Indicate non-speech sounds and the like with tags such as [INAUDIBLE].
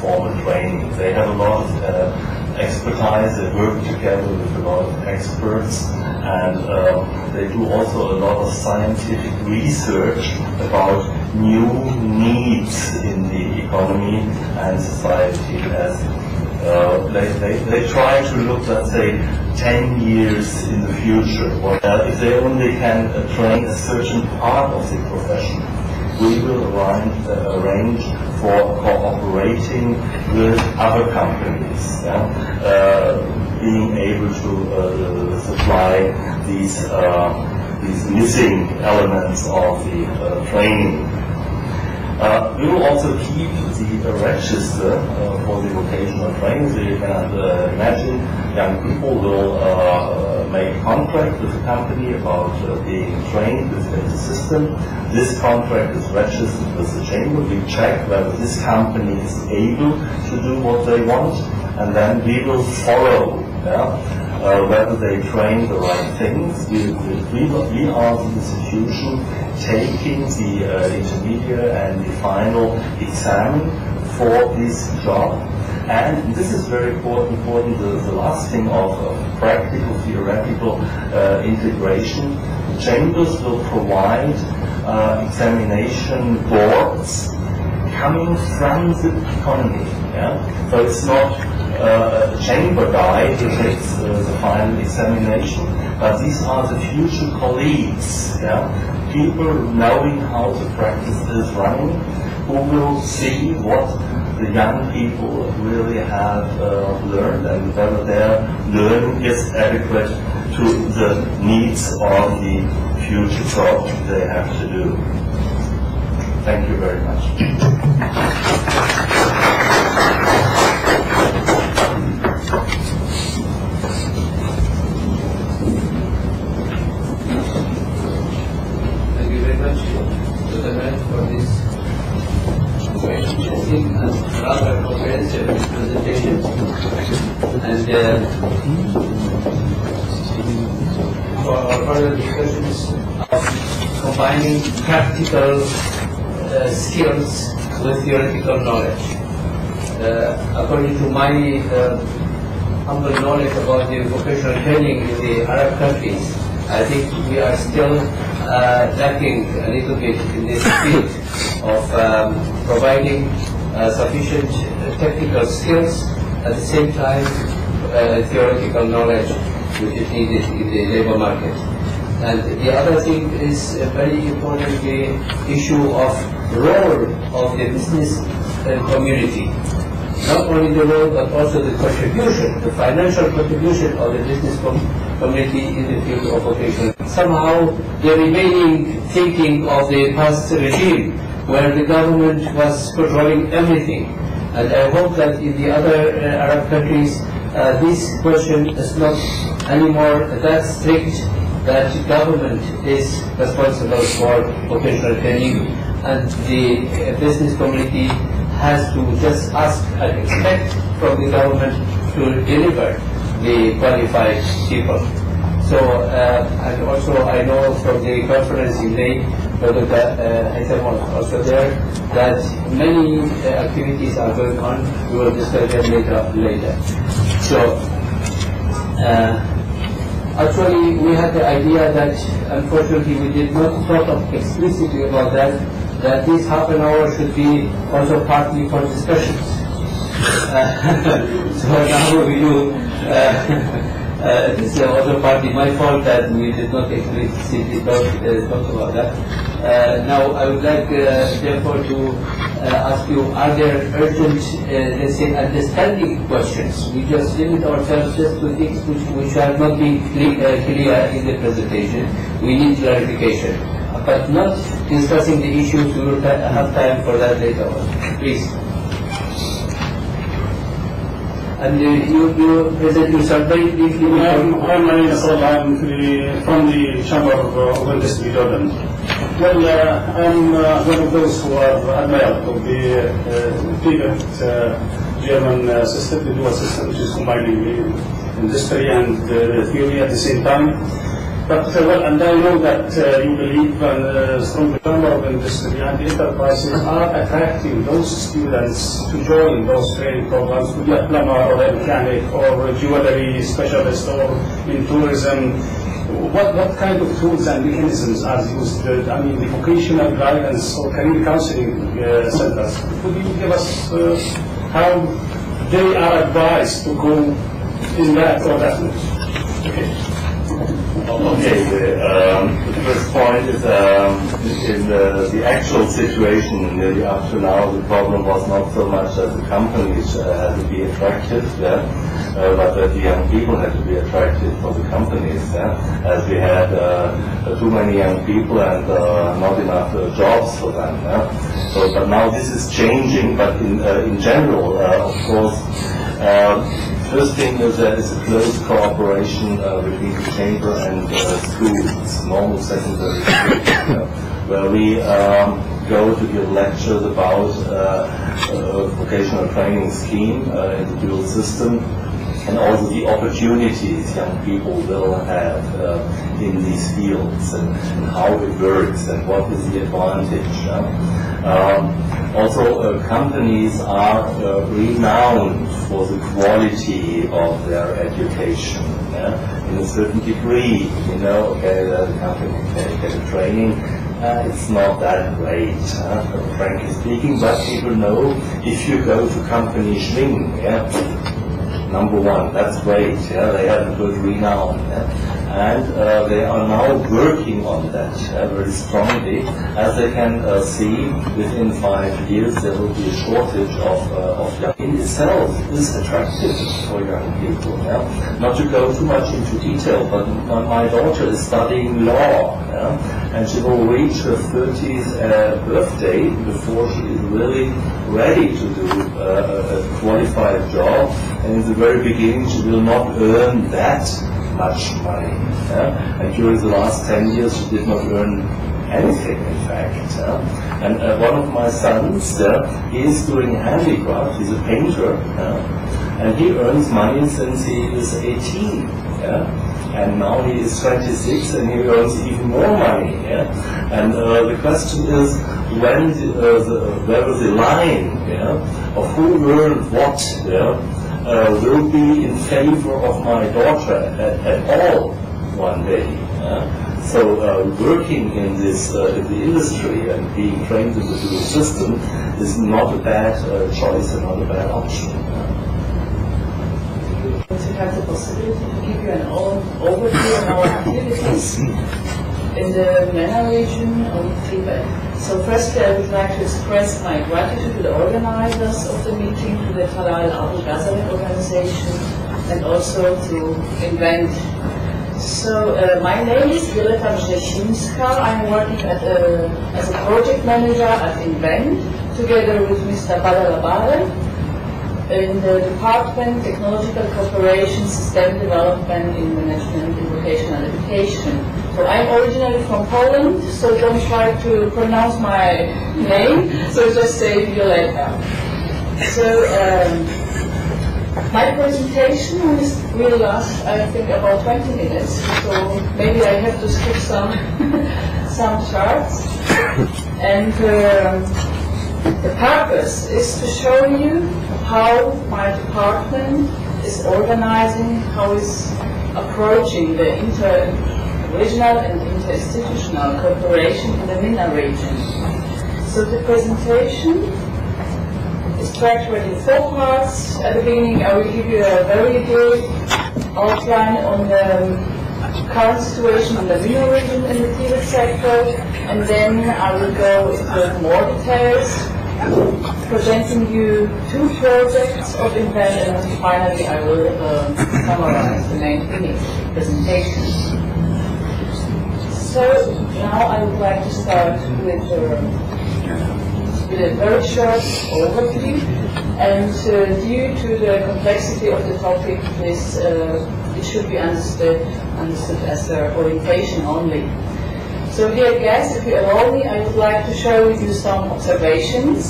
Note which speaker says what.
Speaker 1: formal training. They have a lot of uh, expertise. They work together with a lot of experts, and uh, they do also a lot of scientific research about new needs in the economy and society as uh, they, they, they try to look, let's say, 10 years in the future. Or, uh, if they only can uh, train a certain part of the profession, we will arrange, uh, arrange for cooperating with other companies, yeah? Uh, being able to uh, supply these, these missing elements of the training. Uh, we will also keep the register uh, for the vocational training. So you can uh, imagine young people will make contract with the company about uh, being trained within the system. This contract is registered with the chamber. We check whether this company is able to do what they want, and then we will follow. Uh, whether they train the right things. We, we, we are the institution taking the uh, intermediate and the final exam for this job. And this is very important, important the, the last thing of, of practical, theoretical uh, integration. Chambers will provide uh, examination boards coming from the economy. Yeah? So it's not uh, a chamber guy who takes uh, the final examination, but these are the future colleagues, yeah? people knowing how the practice is running, who will see what the young people really have uh, learned and whether their learning is adequate to the needs of the future job they have to do. Thank you very much.
Speaker 2: rather comprehensive presentation. And uh, for our further discussions of combining practical uh, skills with theoretical knowledge. Uh, according to my uh, humble knowledge about the vocational training in the Arab countries, I think we are still uh, lacking a little bit in this field of um, providing uh, sufficient technical skills, at the same time theoretical knowledge which is needed in the labor market. And the other thing is very important the issue of role of the business community. Not only the role but also the contribution, the financial contribution of the business com community in the field of vocation. Somehow the remaining thinking of the past regime where the government was controlling everything. And I hope that in the other uh, Arab countries, uh, this question is not anymore that strict that government is responsible for vocational training and the uh, business community has to just ask and expect from the government to deliver the qualified people. So, uh, and also I know from the conference in May, Dr. Uh, was also there, that many uh, activities are going on. We will discuss them later. later. So, uh, actually we had the idea that unfortunately we did not talk of explicitly about that, that this half an hour should be also partly for discussions. [LAUGHS] So now we do. Uh, uh, this is also partly my fault that we did not explicitly talk, uh, talk about that. Uh, now, I would like, uh, therefore, to Uh, ask you, are there urgent, uh, let's say, understanding questions? We just limit ourselves just to things which, which have not been clear, uh, clear in the presentation. We need clarification. Uh, but not discussing the issues, we will have time for that later on. Please. And you, you present yourself very briefly.
Speaker 3: I'm, I'm my name is I'm from the Chamber of Industry Jordan. Well, uh, I'm uh, one of those who are admired of the uh, uh, German uh, system, the dual system, which is combining the industry and the theory at the same time. But uh, well, and I know that uh, you believe uh, the strong number of industry and enterprises are attracting those students to join those training programs to be a plumber or a mechanic or a jewelry specialist or in tourism. What, what kind of tools and mechanisms are used? Uh, I mean, the vocational guidance or career counseling uh, centers. Could you give us uh, how they are advised to go in that or that? Okay.
Speaker 1: Okay, the, um, the first point is um, in the, the actual situation nearly up to now, the problem was not so much that the companies uh, had to be attractive, yeah, uh, but that the young people had to be attractive for the companies, yeah, as we had uh, too many young people and uh, not enough uh, jobs for them. Yeah. So, but now this is changing, but in, uh, in general, of course, First thing is that it's a close cooperation uh, between the chamber and uh, schools, normal secondary schools, [COUGHS] where we um, go to give lectures about uh, vocational training scheme uh, in the dual system and also the opportunities young people will have uh, in these fields and, and, how it works and what is the advantage. Um, also, uh, companies are uh, renowned for the quality of their education. Yeah? In a certain degree, you know, okay, the company can get a training, uh, it's not that great, uh, frankly speaking, but people know if you go to company Schwing, yeah, number one. That's great. Yeah, they have a good renown, yeah? and uh, they are now working on that uh, very strongly. As they can uh, see, within five years there will be a shortage of uh, of young. In itself is attractive for young people. Yeah? Not to go too much into detail, but my daughter is studying law, yeah? and she will reach her 30th uh, birthday before she is really ready to do uh, a qualified job. And in the very beginning, she will not earn that much money. Yeah? And during the last 10 years, she did not earn anything, in fact. Yeah? And uh, one of my sons, uh, he is doing handicraft, he's a painter, yeah? and he earns money since he is 18. Yeah? and now he is 26 and he earns even more money. Yeah? And uh, the question is, when the, uh, the, where was the line yeah, of who earned what yeah, uh, will be in favor of my daughter at, at all one day. Yeah? So uh, working in this uh, in the industry and being trained in the dual system is not a bad uh, choice and not a bad option.
Speaker 4: To have the possibility to give you an overview of our activities [LAUGHS] in the MENA region of TVET. So firstly, I would like to express my gratitude to the organizers of the meeting, to the Talal Abu-Ghazaleh organization, and also to InWEnt. So uh, my name is Violeta Brzezimska. I'm working at, uh, as a project manager at InWEnt, together with Mr. Badal Abare, in the Department Technological Cooperation, System Development in Management in Vocational Education. So I'm originally from Poland, so don't try to pronounce my name, so just say Violeta. So um, my presentation will last, I think, about 20 minutes, so maybe I have to skip some, [LAUGHS] some charts. And um, the purpose is to show you how my department is organizing, how is approaching the inter-regional and inter-institutional cooperation in the MENA region. So the presentation is structured in four parts. At the beginning, I will give you a very brief outline on the current situation in the MENA region in the TVET sector, and then I will go into more details presenting you two projects of InWEnt and finally I will uh, summarize the main image presentation. So now I would like to start with, uh, with a very short overview and uh, due to the complexity of the topic this uh, it should be understood, understood as orientation only. So dear guests, if you allow me, I would like to share with you some observations